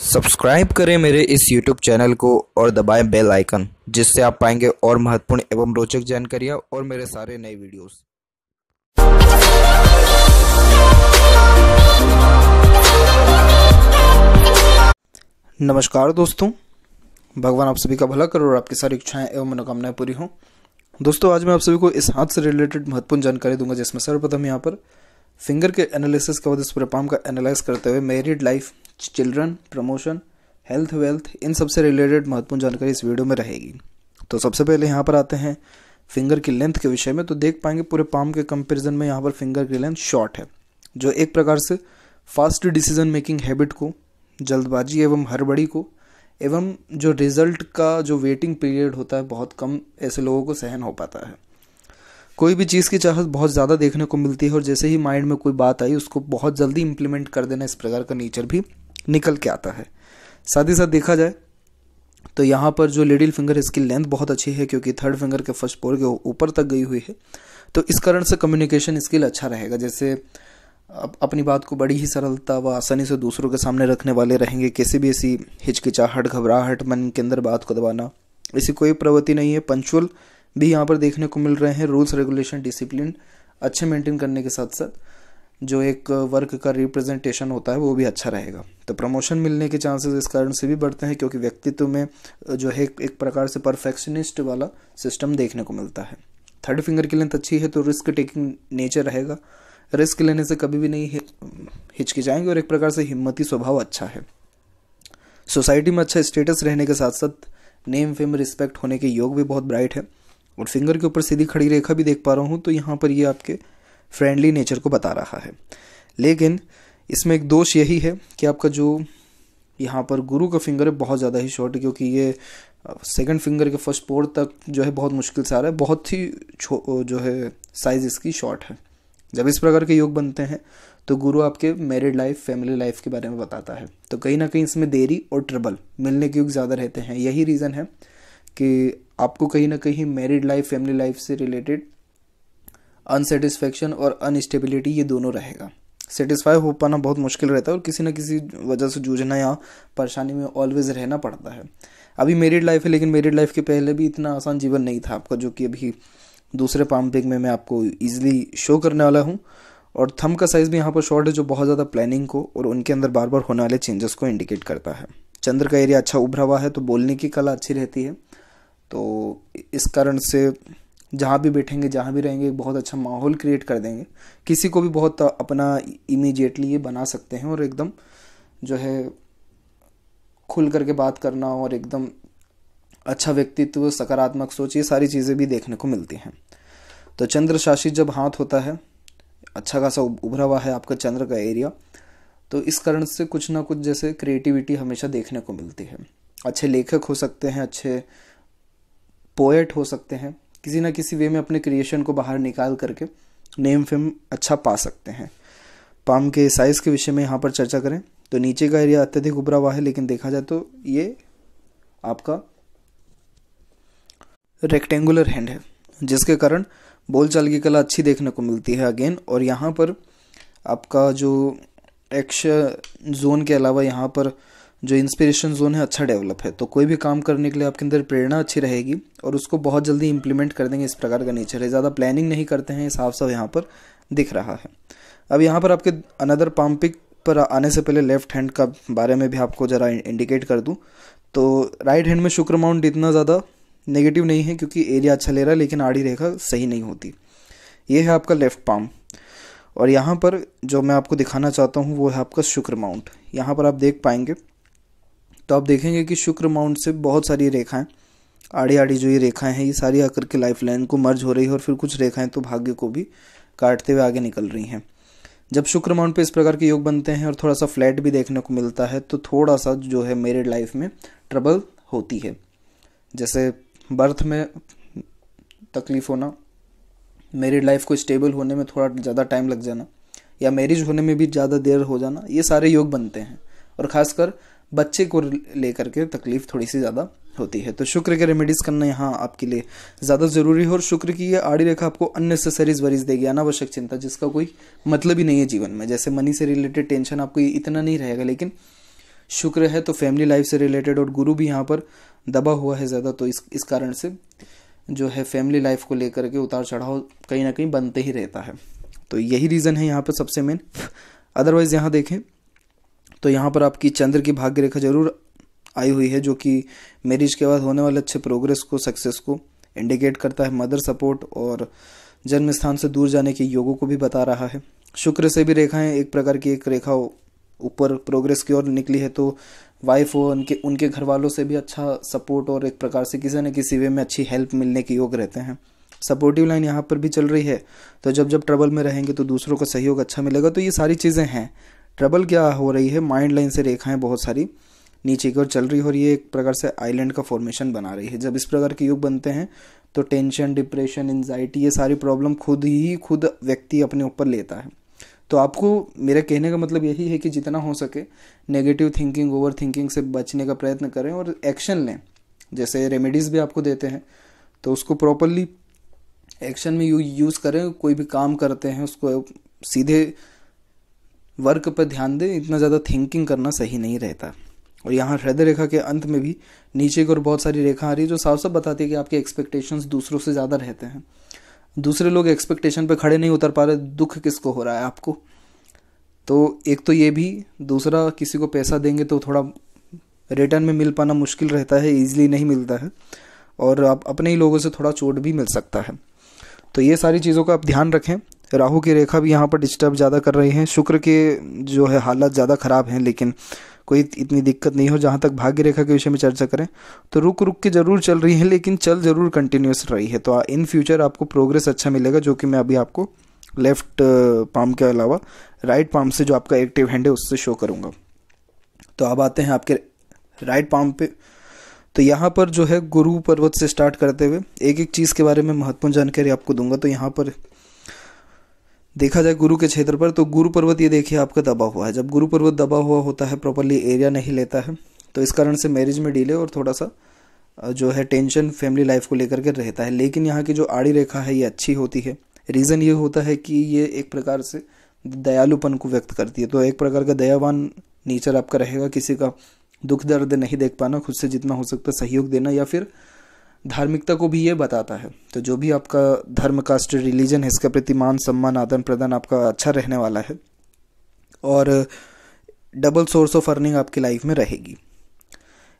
Subscribe करें मेरे इस यूट्यूब चैनल को और दबाएँ बेल आइकन, जिससे आप पाएँगे और महत्वपूर्ण एवं रोचक जानकारियाँ और मेरे सारे नए वीडियोस। नमस्कार दोस्तों, भगवान आप सभी का भला करो और आपकी सारी इच्छाएँ एवं मनोकामनाएँ पूरी हों। दोस्तों, आज मैं आप सभी को इस हाथ से रिलेटेड महत्वपूर्ण जानकारी दूँगा, जिसमें सर्वप्रथम यहाँ पर फिंगर के एनालिसिस के बाद इस पूरे पाम का एनालाइज करते हुए married life children promotion health wealth इन सबसे रिलेटेड महत्वपूर्ण जानकारी इस वीडियो में रहेगी। तो सबसे पहले यहाँ पर आते हैं फिंगर की लेंथ के विषय में। तो देख पाएँगे पूरे पाम के कंपैरिजन में यहाँ पर फिंगर की लेंथ शॉर्ट है, जो एक प्रकार से फास्ट डिसीज़न मेकिंग हैबिट को, जल्दबाजी एवं हड़बड़ी को, एवं जो रिज़ल्ट का जो वेटिंग पीरियड होता है, बहुत कम ऐसे लोगों को सहन हो पाता है। कोई भी चीज़ की चाहत बहुत ज़्यादा देखने को मिलती है और जैसे ही माइंड में कोई बात आई, उसको बहुत जल्दी इम्प्लीमेंट कर देना, इस प्रकार का नेचर भी निकल के आता है। साथ ही साथ देखा जाए तो यहाँ पर जो लिडिल फिंगर है, इसकी लेंथ बहुत अच्छी है, क्योंकि थर्ड फिंगर के फ़र्स्ट पोर के ऊपर तक गई हुई है। तो इस कारण से कम्युनिकेशन स्किल अच्छा रहेगा। जैसे अपनी बात को बड़ी ही सरलता व आसानी से दूसरों के सामने रखने वाले रहेंगे, किसी भी ऐसी हिचकिचाहट, घबराहट, मन के अंदर बात को दबाना, ऐसी कोई प्रवृत्ति नहीं है। पंचुअल भी यहाँ पर देखने को मिल रहे हैं रूल्स रेगुलेशन डिसिप्लिन अच्छे मेंटेन करने के साथ साथ जो एक वर्क का रिप्रेजेंटेशन होता है, वो भी अच्छा रहेगा। तो प्रमोशन मिलने के चांसेस इस कारण से भी बढ़ते हैं क्योंकि व्यक्तित्व में जो है, एक प्रकार से परफेक्शनिस्ट वाला सिस्टम देखने को मिलता है। थर्ड फिंगर की लेंथ अच्छी है तो रिस्क टेकिंग नेचर रहेगा। रिस्क लेने से कभी भी नहीं हिचकिचाएँगे और एक प्रकार से हिम्मती स्वभाव अच्छा है। सोसाइटी में अच्छा स्टेटस रहने के साथ साथ नेम फेम रिस्पेक्ट होने के योग भी बहुत ब्राइट है। और फिंगर के ऊपर सीधी खड़ी रेखा भी देख पा रहा हूँ तो यहाँ पर ये आपके फ्रेंडली नेचर को बता रहा है। लेकिन इसमें एक दोष यही है कि आपका जो यहाँ पर गुरु का फिंगर है, बहुत ज़्यादा ही शॉर्ट है, क्योंकि ये सेकंड फिंगर के फ़र्स्ट पोर तक जो है बहुत मुश्किल से आ रहा है, बहुत ही जो है साइज़ इसकी शॉर्ट है। जब इस प्रकार के योग बनते हैं तो गुरु आपके मैरिड लाइफ फैमिली लाइफ के बारे में बताता है। तो कहीं ना कहीं इसमें देरी और ट्रबल मिलने के योग ज़्यादा रहते हैं। यही रीज़न है कि आपको कहीं ना कहीं मैरिड लाइफ फैमिली लाइफ से रिलेटेड अनसेटिस्फेक्शन और अनस्टेबिलिटी ये दोनों रहेगा। सेटिस्फाई हो पाना बहुत मुश्किल रहता है और किसी ना किसी वजह से जूझना या परेशानी में ऑलवेज रहना पड़ता है। अभी मेरिड लाइफ है, लेकिन मेरिड लाइफ के पहले भी इतना आसान जीवन नहीं था आपका, जो कि अभी दूसरे पाम पिक में मैं आपको ईजिली शो करने वाला हूँ। और थम का साइज़ भी यहाँ पर शॉर्ट है, जो बहुत ज़्यादा प्लानिंग को और उनके अंदर बार बार होने वाले चेंजेस को इंडिकेट करता है। चंद्र का एरिया अच्छा उभरा हुआ है तो बोलने की कला अच्छी रहती है। तो इस कारण से जहाँ भी बैठेंगे, जहाँ भी रहेंगे बहुत अच्छा माहौल क्रिएट कर देंगे। किसी को भी बहुत अपना इमीजिएटली ये बना सकते हैं और एकदम जो है खुल करके बात करना और एकदम अच्छा व्यक्तित्व, सकारात्मक सोच, ये सारी चीज़ें भी देखने को मिलती हैं। तो चंद्र शासित जब हाथ होता है अच्छा खासा उभरा हुआ है आपका चंद्र का एरिया तो इस कारण से कुछ ना कुछ जैसे क्रिएटिविटी हमेशा देखने को मिलती है। अच्छे लेखक हो सकते हैं, अच्छे पोएट हो सकते हैं, किसी ना किसी वे में अपने क्रिएशन को बाहर निकाल करके नेम फेम अच्छा पा सकते हैं। पाम के साइज़ के विषय में यहाँ पर चर्चा करें तो नीचे का एरिया अत्यधिक उभरा हुआ है, लेकिन देखा जाए तो ये आपका रेक्टेंगुलर हैंड है, जिसके कारण बोलचाल की कला अच्छी देखने को मिलती है अगेन और यहाँ पर आपका जो एक्श जोन के अलावा यहाँ पर जो इंस्पिरेशन जोन है अच्छा डेवलप है। तो कोई भी काम करने के लिए आपके अंदर प्रेरणा अच्छी रहेगी और उसको बहुत जल्दी इंप्लीमेंट कर देंगे इस प्रकार का नेचर है। ज़्यादा प्लानिंग नहीं करते हैं साफ़ साफ़ यहाँ पर दिख रहा है। अब यहाँ पर आपके अनदर पाम्पिक पर आने से पहले लेफ़्ट हैंड का बारे में भी आपको ज़रा इंडिकेट कर दूँ। तो राइट हैंड में शुक्र माउंट इतना ज़्यादा नेगेटिव नहीं है क्योंकि एरिया अच्छा ले रहा है, लेकिन आड़ी रेखा सही नहीं होती। ये है आपका लेफ़्ट पाम और यहाँ पर जो मैं आपको दिखाना चाहता हूँ, वो है आपका शुक्र माउंट यहाँ पर आप देख पाएँगे तो आप देखेंगे कि शुक्र माउंट से बहुत सारी रेखाएँ आड़ी आड़ी जो ये रेखाएँ हैं, ये सारी आकर के लाइफ लाइन को मर्ज हो रही है और फिर कुछ रेखाएँ तो भाग्य को भी काटते हुए आगे निकल रही हैं। जब शुक्र माउंट पे इस प्रकार के योग बनते हैं और थोड़ा सा फ्लैट भी देखने को मिलता है तो थोड़ा सा जो है मेरिड लाइफ में ट्रबल होती है। जैसे बर्थ में तकलीफ़ होना मेरिड लाइफ को स्टेबल होने में थोड़ा ज़्यादा टाइम लग जाना, या मैरिज होने में भी ज़्यादा देर हो जाना, ये सारे योग बनते हैं। और ख़ासकर बच्चे को लेकर के तकलीफ़ थोड़ी सी ज़्यादा होती है। तो शुक्र के रेमेडीज़ करना यहाँ आपके लिए ज़्यादा ज़रूरी है और शुक्र की ये आड़ी रेखा आपको अननेसेसरीज वरीज देगी, अनावश्यक चिंता, जिसका कोई मतलब ही नहीं है जीवन में। जैसे मनी से रिलेटेड टेंशन आपको इतना नहीं रहेगा, लेकिन शुक्र है तो फैमिली लाइफ से रिलेटेड और गुरु भी यहाँ पर दबा हुआ है ज़्यादा तो इस इस कारण से जो है फैमिली लाइफ को लेकर के उतार चढ़ाव कहीं ना कहीं बनते ही रहता है। तो यही रीज़न है यहाँ पर सबसे मेन अदरवाइज़ यहाँ देखें तो यहाँ पर आपकी चंद्र की भाग्य रेखा ज़रूर आई हुई है, जो कि मैरिज के बाद होने वाले अच्छे प्रोग्रेस को सक्सेस को इंडिकेट करता है मदर सपोर्ट और जन्म स्थान से दूर जाने के योगों को भी बता रहा है। शुक्र से भी रेखाएँ एक प्रकार की एक रेखा ऊपर प्रोग्रेस की ओर निकली है तो वाइफ और उनके उनके घर वालों से भी अच्छा सपोर्ट और एक प्रकार से किसी न किसी वे में अच्छी हेल्प मिलने के योग रहते हैं। सपोर्टिव लाइन यहाँ पर भी चल रही है तो जब जब ट्रबल में रहेंगे तो दूसरों का सहयोग अच्छा मिलेगा तो ये सारी चीज़ें हैं। ट्रबल क्या हो रही है? माइंड लाइन से रेखाएँ बहुत सारी नीचे की ओर चल रही हो रही है एक प्रकार से आइलैंड का फॉर्मेशन बना रही है। जब इस प्रकार के युग बनते हैं तो टेंशन, डिप्रेशन एनजाइटी ये सारी प्रॉब्लम खुद ही खुद व्यक्ति अपने ऊपर लेता है। तो आपको मेरे कहने का मतलब यही है कि जितना हो सके नेगेटिव थिंकिंग ओवर थिंकिंग से बचने का प्रयत्न करें और एक्शन लें। जैसे रेमेडीज़ भी आपको देते हैं तो उसको प्रॉपरली एक्शन में यूज़ करें। कोई भी काम करते हैं, उसको सीधे वर्क पर ध्यान दें, इतना ज़्यादा थिंकिंग करना सही नहीं रहता। और यहाँ हृदय रेखा के अंत में भी नीचे की ओर बहुत सारी रेखा आ रही है जो साफ़ साफ़ बताती है कि आपके एक्सपेक्टेशंस दूसरों से ज़्यादा रहते हैं। दूसरे लोग एक्सपेक्टेशन पे खड़े नहीं उतर पा रहे, दुख किसको हो रहा है आपको? तो एक तो ये भी, दूसरा किसी को पैसा देंगे तो थोड़ा रिटर्न में मिल पाना मुश्किल रहता है ईजिली नहीं मिलता है। और आप अपने ही लोगों से थोड़ा चोट भी मिल सकता है। तो ये सारी चीज़ों का आप ध्यान रखें। राहु की रेखा भी यहाँ पर डिस्टर्ब ज़्यादा कर रही है। शुक्र के जो है हालात ज़्यादा ख़राब हैं, लेकिन कोई इतनी दिक्कत नहीं हो, जहाँ तक भाग्य रेखा के विषय में चर्चा करें तो रुक रुक के ज़रूर चल रही है, लेकिन चल ज़रूर कंटिन्यूस रही है। तो इन फ्यूचर आपको प्रोग्रेस अच्छा मिलेगा, जो कि मैं अभी आपको लेफ़्ट पाम के अलावा राइट पाम से जो आपका एक्टिव हैंड है, उससे शो करूँगा। तो अब आते हैं आपके राइट पाम पे। तो यहाँ पर जो है गुरु पर्वत से स्टार्ट करते हुए एक एक चीज़ के बारे में महत्वपूर्ण जानकारी आपको दूँगा। तो यहाँ पर देखा जाए गुरु के क्षेत्र पर तो गुरु पर्वत, ये देखिए आपका दबा हुआ है। जब गुरु पर्वत दबा हुआ होता है प्रॉपरली एरिया नहीं लेता है तो इस कारण से मैरिज में डिले और थोड़ा सा जो है टेंशन फैमिली लाइफ को लेकर के रहता है। लेकिन यहाँ की जो आड़ी रेखा है, ये अच्छी होती है। रीज़न ये होता है कि ये एक प्रकार से दयालुपन को व्यक्त करती है। तो एक प्रकार का दयावान नेचर आपका रहेगा, किसी का दुख दर्द नहीं देख पाना, खुद से जितना हो सकता सहयोग देना, या फिर धार्मिकता को भी ये बताता है। तो जो भी आपका धर्म कास्ट रिलीजन है, इसके प्रति मान, सम्मान, आदान प्रदान आपका अच्छा रहने वाला है। और डबल सोर्स ऑफ़ अर्निंग आपकी लाइफ में रहेगी।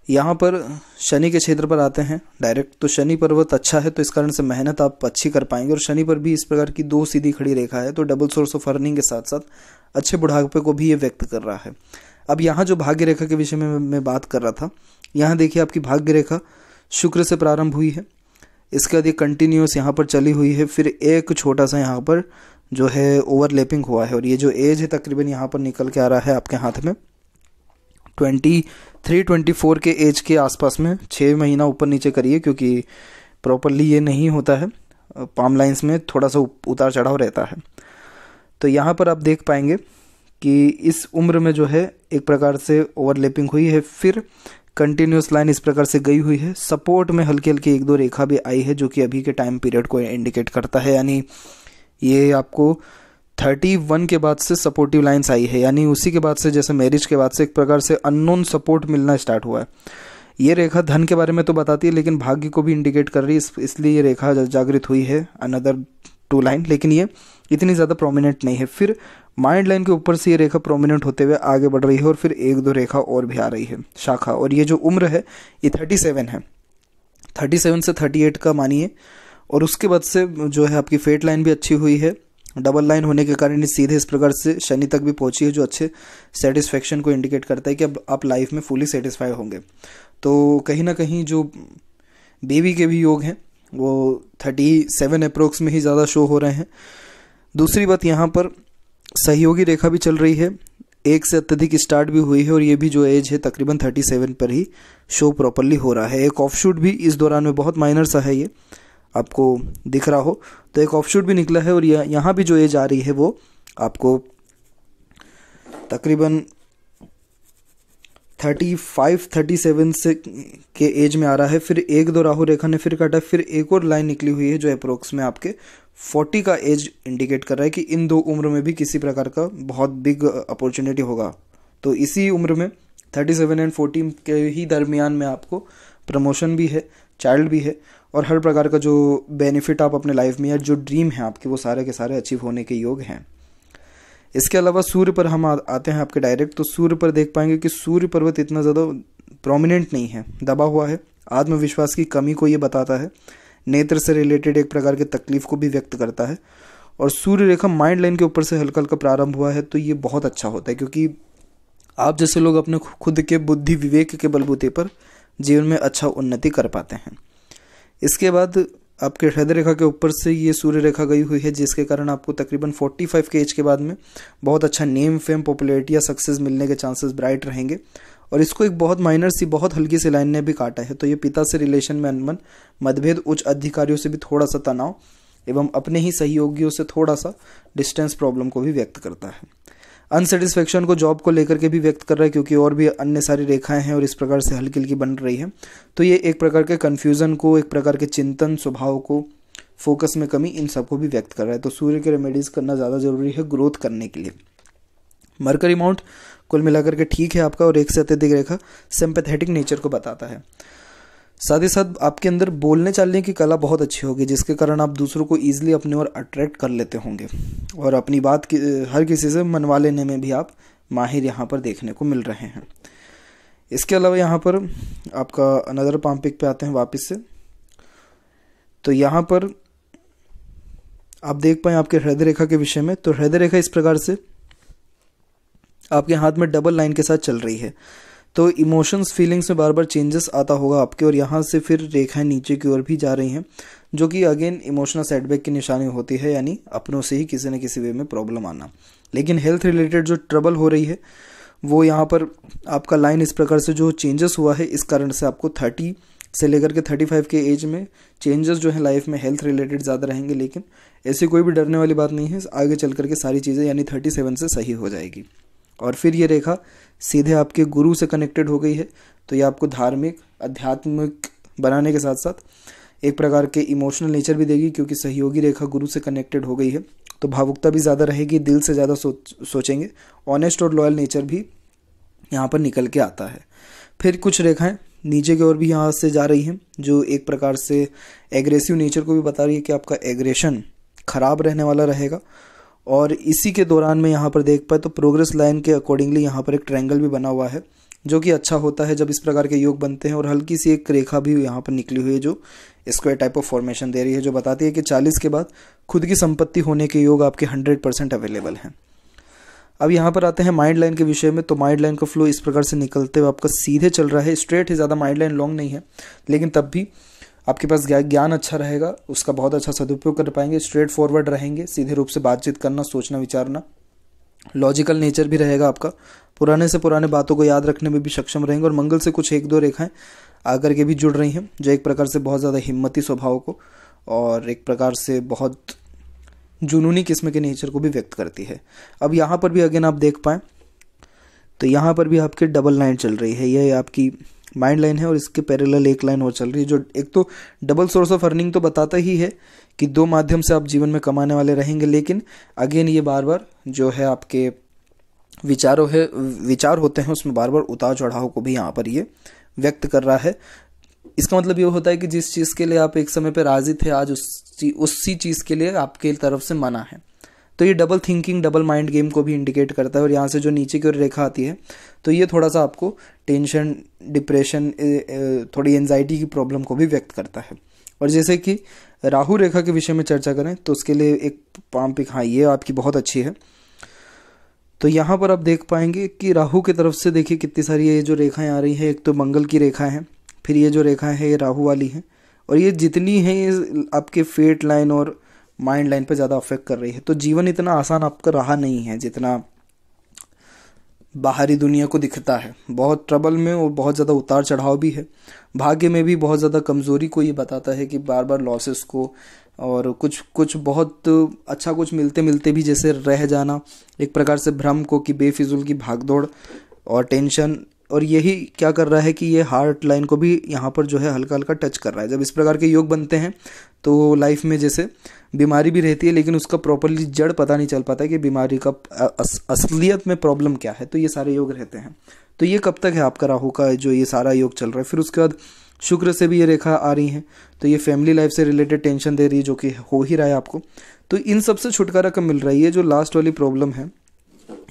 यहाँ पर शनि के क्षेत्र पर आते हैं, डायरेक्ट तो शनि पर्वत अच्छा है तो इस कारण से मेहनत आप अच्छी कर पाएँगे। और शनि पर भी इस प्रकार की दो सीधी खड़ी रेखा है तो डबल सोर्स ऑफ़ अर्निंग के साथ साथ अच्छे बुढ़ापे को भी ये व्यक्त कर रहा है। अब यहाँ जो भाग्य रेखा के विषय में मैं बात कर रहा था, यहाँ देखिए आपकी भाग्य रेखा शुक्र से प्रारंभ हुई है। इसके बाद ये कंटिन्यूस यहाँ पर चली हुई है। फिर एक छोटा सा यहाँ पर जो है ओवरलैपिंग हुआ है। और ये जो एज है तकरीबन यहाँ पर निकल के आ रहा है आपके हाथ में। ट्वेंटी थ्री ट्वेंटी फोर के एज के आसपास में छः महीना ऊपर नीचे करिए क्योंकि प्रॉपरली ये नहीं होता है। पाम लाइंस में थोड़ा सा उतार चढ़ाव रहता है। तो यहाँ पर आप देख पाएँगे कि इस उम्र में जो है एक प्रकार से ओवरलैपिंग हुई है। फिर कंटिन्यूस लाइन इस प्रकार से गई हुई है। सपोर्ट में हल्की हल्की एक दो रेखा भी आई है, जो कि अभी के टाइम पीरियड को इंडिकेट करता है। यानी ये आपको थर्टी वन के बाद से सपोर्टिव लाइन्स आई है। यानी उसी के बाद से, जैसे मैरिज के बाद से एक प्रकार से अननोन सपोर्ट मिलना स्टार्ट हुआ है। ये रेखा धन के बारे में तो बताती है, लेकिन भाग्य को भी इंडिकेट कर रही है। इसलिए ये रेखा जागृत हुई है। अनदर टू लाइन लेकिन ये इतनी ज़्यादा प्रोमिनेंट नहीं है। फिर माइंड लाइन के ऊपर से ये रेखा प्रोमिनेंट होते हुए आगे बढ़ रही है और फिर एक दो रेखा और भी आ रही है, शाखा। और ये जो उम्र है, ये थर्टी सेवन है। थर्टी सेवन से थर्टी एट का मानिए। और उसके बाद से जो है आपकी फेट लाइन भी अच्छी हुई है। डबल लाइन होने के कारण सीधे इस प्रकार से शनि तक भी पहुँची है, जो अच्छे सेटिस्फेक्शन को इंडिकेट करता है कि अब आप लाइफ में फुली सेटिस्फाई होंगे। तो कहीं ना कहीं जो बेबी के भी योग हैं, वो थर्टी सेवन अप्रोक्स में ही ज़्यादा शो हो रहे हैं। दूसरी बात यहाँ पर सहयोगी रेखा भी चल रही है। एक से अत्यधिक स्टार्ट भी हुई है और ये भी जो एज है, तकरीबन थर्टी सेवन पर ही शो प्रॉपरली हो रहा है। एक ऑफ़ शूट भी इस दौरान में बहुत माइनर सा है ये, आपको दिख रहा हो। तो एक ऑफ़ शूट भी निकला है और यहाँ भी जो एज आ रही है वो आपको तकरीबन थर्टी फाइव थर्टी सेवन से के एज में आ रहा है। फिर एक दो राहु रेखा ने फिर काटा, फिर एक और लाइन निकली हुई है जो अप्रोक्स में आपके फोर्टी का एज इंडिकेट कर रहा है कि इन दो उम्र में भी किसी प्रकार का बहुत बिग अपॉर्चुनिटी होगा। तो इसी उम्र में थर्टी सेवन एंड फोर्टी के ही दरमियान में आपको प्रमोशन भी है चाइल्ड भी है, और हर प्रकार का जो बेनिफिट आप अपने लाइफ में या जो ड्रीम है आपके, वो सारे के सारे अचीव होने के योग हैं। इसके अलावा सूर्य पर हम आते हैं आपके डायरेक्ट तो सूर्य पर देख पाएँगे कि सूर्य पर्वत इतना ज़्यादा प्रोमिनेंट नहीं है, दबा हुआ है। आत्मविश्वास की कमी को ये बताता है नेत्र से रिलेटेड एक प्रकार के तकलीफ़ को भी व्यक्त करता है। और सूर्य रेखा माइंड लाइन के ऊपर से हल्का हल्का प्रारंभ हुआ है तो ये बहुत अच्छा होता है, क्योंकि आप जैसे लोग अपने खुद के बुद्धि विवेक के बलबूते पर जीवन में अच्छा उन्नति कर पाते हैं। इसके बाद आपके हृदय रेखा के ऊपर से ये सूर्य रेखा गई हुई है, जिसके कारण आपको तकरीबन 45 के एज के बाद में बहुत अच्छा नेम फेम पॉपुलैरिटी या सक्सेस मिलने के चांसेस ब्राइट रहेंगे। और इसको एक बहुत माइनर सी, बहुत हल्की सी लाइन ने भी काटा है। तो ये पिता से रिलेशन में अनबन मतभेद उच्च अधिकारियों से भी थोड़ा सा तनाव एवं अपने ही सहयोगियों से थोड़ा सा डिस्टेंस प्रॉब्लम को भी व्यक्त करता है। अनसेटिस्फेक्शन को जॉब को लेकर के भी व्यक्त कर रहा है क्योंकि और भी अन्य सारी रेखाएँ हैं और इस प्रकार से हल्की हल्की बन रही है। तो ये एक प्रकार के कन्फ्यूज़न को, एक प्रकार के चिंतन स्वभाव को फोकस में कमी इन सबको भी व्यक्त कर रहा है। तो सूर्य के रेमेडीज करना ज़्यादा ज़रूरी है ग्रोथ करने के लिए। मरकरी माउंट कुल मिलाकर के ठीक है आपका और एक से अत्यधिक रेखा सिंपैथेटिक नेचर को बताता है। साथ ही साथ आपके अंदर बोलने चालने की कला बहुत अच्छी होगी, जिसके कारण आप दूसरों को ईजिली अपने ओर अट्रैक्ट कर लेते होंगे। और अपनी बात की, हर किसी से मनवा लेने में भी आप माहिर यहाँ पर देखने को मिल रहे हैं। इसके अलावा यहाँ पर आपका अनदर पाम्पिक पे आते हैं वापस से। तो यहाँ पर आप देख पाए आपके हृदय रेखा के विषय में। तो हृदय रेखा इस प्रकार से आपके हाथ में डबल लाइन के साथ चल रही है। तो इमोशंस फीलिंग्स में बार बार चेंजेस आता होगा आपके और यहाँ से फिर रेखाएँ नीचे की ओर भी जा रही हैं, जो कि अगेन इमोशनल सेटबैक की निशानी होती है, यानी अपनों से ही किसी न किसी वे में प्रॉब्लम आना। लेकिन हेल्थ रिलेटेड जो ट्रबल हो रही है, वो यहाँ पर आपका लाइन इस प्रकार से जो चेंजेस हुआ है, इस कारण से आपको थर्टी से लेकर के थर्टी फाइव के एज में चेंजेस जो है लाइफ में हेल्थ रिलेटेड ज़्यादा रहेंगे, लेकिन ऐसी कोई भी डरने वाली बात नहीं है, आगे चल करके सारी चीज़ें यानी थर्टी सेवन से सही हो जाएगी। और फिर ये रेखा सीधे आपके गुरु से कनेक्टेड हो गई है। तो ये आपको धार्मिक, आध्यात्मिक बनाने के साथ साथ एक प्रकार के इमोशनल नेचर भी देगी क्योंकि सहयोगी रेखा गुरु से कनेक्टेड हो गई है। तो भावुकता भी ज़्यादा रहेगी, दिल से ज़्यादा सोच, सोचेंगे। ऑनेस्ट और लॉयल नेचर भी यहाँ पर निकल के आता है। फिर कुछ रेखाएँ नीचे की ओर भी यहाँ से जा रही हैं, जो एक प्रकार से एग्रेसिव नेचर को भी बता रही है कि आपका एग्रेशन खराब रहने वाला रहेगा। और इसी के दौरान में यहाँ पर देख पाए तो प्रोग्रेस लाइन के अकॉर्डिंगली यहाँ पर एक ट्रैंगल भी बना हुआ है, जो कि अच्छा होता है जब इस प्रकार के योग बनते हैं और हल्की सी एक रेखा भी यहाँ पर निकली हुई है जो स्क्वायर टाइप ऑफ़ फॉर्मेशन दे रही है, जो बताती है कि 40 के बाद खुद की संपत्ति होने के योग आपके 100 परसेंट अवेलेबल हैं। अब यहाँ पर आते हैं माइंड लाइन के विषय में तो माइंड लाइन का फ्लो इस प्रकार से निकलते हुए आपका सीधे चल रहा है स्ट्रेट है ज़्यादा माइंड लाइन लॉन्ग नहीं है, लेकिन तब भी आपके पास ज्ञान अच्छा रहेगा, उसका बहुत अच्छा सदुपयोग कर पाएँगे स्ट्रेट फॉरवर्ड रहेंगे, सीधे रूप से बातचीत करना, सोचना, विचारना। लॉजिकल नेचर भी रहेगा आपका। पुराने से पुराने बातों को याद रखने में भी सक्षम रहेंगे और मंगल से कुछ एक दो रेखाएँ आकर के भी जुड़ रही हैं, जो एक प्रकार से बहुत ज़्यादा हिम्मती स्वभाव को और एक प्रकार से बहुत जुनूनी किस्म के नेचर को भी व्यक्त करती है। अब यहाँ पर भी अगेन आप देख पाएँ तो यहाँ पर भी आपकी डबल लाइन चल रही है। यह आपकी माइंड लाइन है और इसके पैरेलल एक लाइन और चल रही है, जो एक तो डबल सोर्स ऑफ़ अर्निंग तो बताता ही है कि दो माध्यम से आप जीवन में कमाने वाले रहेंगे, लेकिन अगेन ये बार बार जो है आपके विचारों है, विचार होते हैं, उसमें बार बार उतार चढ़ाव को भी यहाँ पर ये व्यक्त कर रहा है। इसका मतलब ये होता है कि जिस चीज़ के लिए आप एक समय पर राज़ी थे, आज उस, उसी चीज़ के लिए आपके तरफ़ से मना है। तो ये double thinking double mind game को भी इंडिकेट करता है और यहाँ से जो नीचे की ओर रेखा आती है तो ये थोड़ा सा आपको टेंशन डिप्रेशन थोड़ी एनजाइटी की प्रॉब्लम को भी व्यक्त करता है। और जैसे कि राहु रेखा के विषय में चर्चा करें तो उसके लिए एक पाम पिक हाँ ये आपकी बहुत अच्छी है। तो यहाँ पर आप देख पाएँगे कि राहु की तरफ़ से देखिए कितनी सारी ये जो रेखाएँ आ रही हैं, एक तो मंगल की रेखाएँ हैं, फिर ये जो रेखाएँ हैं, ये राहु वाली हैं। और ये जितनी हैं, ये आपके फेट लाइन और माइंड लाइन पे ज़्यादा अफेक्ट कर रही है। तो जीवन इतना आसान आपका रहा नहीं है जितना बाहरी दुनिया को दिखता है। बहुत ट्रबल में और बहुत ज़्यादा उतार चढ़ाव भी है। भाग्य में भी बहुत ज़्यादा कमज़ोरी को ये बताता है कि बार बार लॉसेस को और कुछ कुछ बहुत अच्छा कुछ मिलते मिलते भी जैसे रह जाना, एक प्रकार से भ्रम को कि बेफिजुल की भागदौड़ और टेंशन और यही क्या कर रहा है कि ये हार्ट लाइन को भी यहाँ पर जो है हल्का हल्का टच कर रहा है। जब इस प्रकार के योग बनते हैं तो लाइफ में जैसे बीमारी भी रहती है लेकिन उसका प्रॉपरली जड़ पता नहीं चल पाता कि बीमारी का अस, असलियत में प्रॉब्लम क्या है। तो ये सारे योग रहते हैं। तो ये कब तक है आपका राहु का जो ये सारा योग चल रहा है? फिर उसके बाद शुक्र से भी ये रेखा आ रही है। तो ये फैमिली लाइफ से रिलेटेड टेंशन दे रही है जो कि हो ही रहा है आपको। तो इन सबसे छुटकारा कब मिल रहा है? ये जो लास्ट वाली प्रॉब्लम है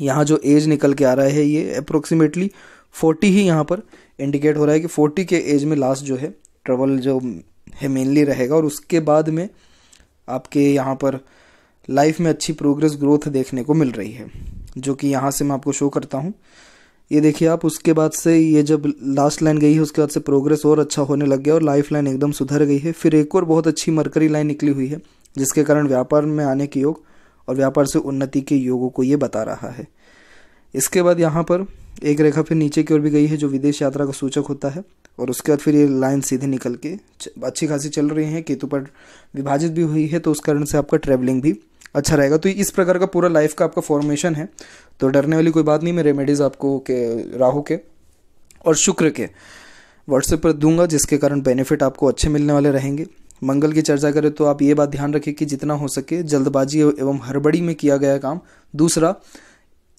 यहाँ जो एज निकल के आ रहा है ये अप्रोक्सीमेटली फोर्टी ही यहाँ पर इंडिकेट हो रहा है कि फोर्टी के एज में लास्ट जो है ट्रबल जो है मेनली रहेगा। और उसके बाद में आपके यहाँ पर लाइफ में अच्छी प्रोग्रेस ग्रोथ देखने को मिल रही है, जो कि यहाँ से मैं आपको शो करता हूँ। ये देखिए आप, उसके बाद से ये जब लास्ट लाइन गई है, उसके बाद से प्रोग्रेस और अच्छा होने लग गया और लाइफ लाइन एकदम सुधर गई है। फिर एक और बहुत अच्छी मरकरी लाइन निकली हुई है, जिसके कारण व्यापार में आने के योग और व्यापार से उन्नति के योगों को ये बता रहा है। इसके बाद यहाँ पर एक रेखा फिर नीचे की ओर भी गई है, जो विदेश यात्रा का सूचक होता है। और उसके बाद फिर ये लाइन सीधे निकल के अच्छी खासी चल रही है, केतु पर विभाजित भी हुई है तो उस कारण से आपका ट्रैवलिंग भी अच्छा रहेगा। तो इस प्रकार का पूरा लाइफ का आपका फॉर्मेशन है। तो डरने वाली कोई बात नहीं, मैं रेमेडीज़ आपको के, राहु के और शुक्र के व्हाट्सएप पर दूँगा, जिसके कारण बेनिफिट आपको अच्छे मिलने वाले रहेंगे। मंगल की चर्चा करें तो आप ये बात ध्यान रखें कि जितना हो सके जल्दबाजी एवं हड़बड़ी में किया गया काम। दूसरा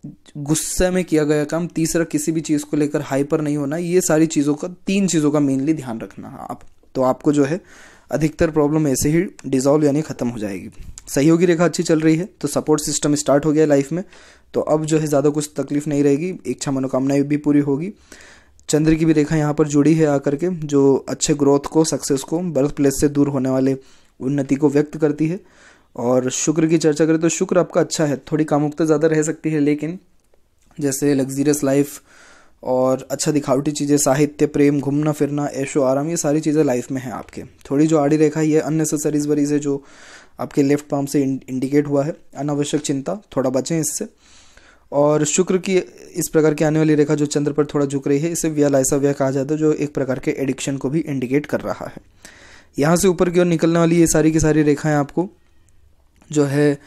गुस्से में किया गया काम, तीसरा किसी भी चीज़ को लेकर हाइपर नहीं होना, ये सारी चीज़ों का, तीन चीज़ों का मेनली ध्यान रखना आप। तो आपको जो है, अधिकतर प्रॉब्लम ऐसे ही डिजॉल्व यानी ख़त्म हो जाएगी। सहयोगी रेखा अच्छी चल रही है तो सपोर्ट सिस्टम स्टार्ट हो गया लाइफ में। तो अब जो है, ज़्यादा कुछ तकलीफ़ नहीं रहेगी इच्छा मनोकामनाएँ भी पूरी होगी। चंद्र की भी रेखा यहाँ पर जुड़ी है आकर के, जो अच्छे ग्रोथ को सक्सेस को बर्थ प्लेस से दूर होने वाले उन्नति को व्यक्त करती है। और शुक्र की चर्चा करें तो शुक्र आपका अच्छा है। थोड़ी कामुकता ज़्यादा रह सकती है, लेकिन जैसे लग्जीरियस लाइफ और अच्छा दिखावटी चीज़ें, साहित्य, प्रेम, घूमना, फिरना, ऐशो, आराम, ये सारी चीज़ें लाइफ में हैं आपके। थोड़ी जो आड़ी रेखा, ये अननेसेसरीज वरीज है जो आपके लेफ़्ट पाम से इंडिकेट हुआ है। अनावश्यक चिंता, थोड़ा बचें इससे। और शुक्र की इस प्रकार की आने वाली रेखा जो चंद्र पर थोड़ा झुक रही है, इसे व्यय लाइसा व्यय कहा जाता है, जो एक प्रकार के एडिक्शन को भी इंडिकेट कर रहा है। यहाँ से ऊपर की ओर निकलने वाली ये सारी की सारी रेखाएँ आपको जो है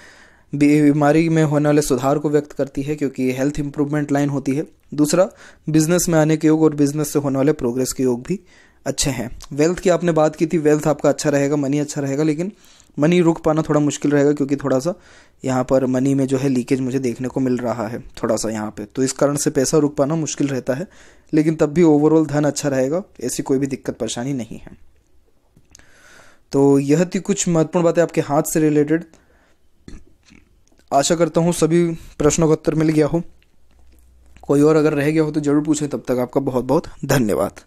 बीमारी में होने वाले सुधार को व्यक्त करती है क्योंकि हेल्थ इंप्रूवमेंट लाइन होती है। दूसरा बिज़नेस में आने के योग और बिज़नेस से होने वाले प्रोग्रेस के योग भी अच्छे हैं। वेल्थ की आपने बात की थी वेल्थ आपका अच्छा रहेगा मनी अच्छा रहेगा, लेकिन मनी रुक पाना थोड़ा मुश्किल रहेगा क्योंकि थोड़ा सा यहाँ पर मनी में जो है लीकेज मुझे देखने को मिल रहा है थोड़ा सा यहाँ पे। तो इस कारण से पैसा रुक पाना मुश्किल रहता है, लेकिन तब भी ओवरऑल धन अच्छा रहेगा, ऐसी कोई भी दिक्कत परेशानी नहीं है। तो यह थी कुछ महत्वपूर्ण बातें आपके हाथ से रिलेटेड आशा करता हूँ सभी प्रश्नों का उत्तर मिल गया हो। कोई और अगर रह गया हो तो ज़रूर पूछें। तब तक आपका बहुत बहुत धन्यवाद।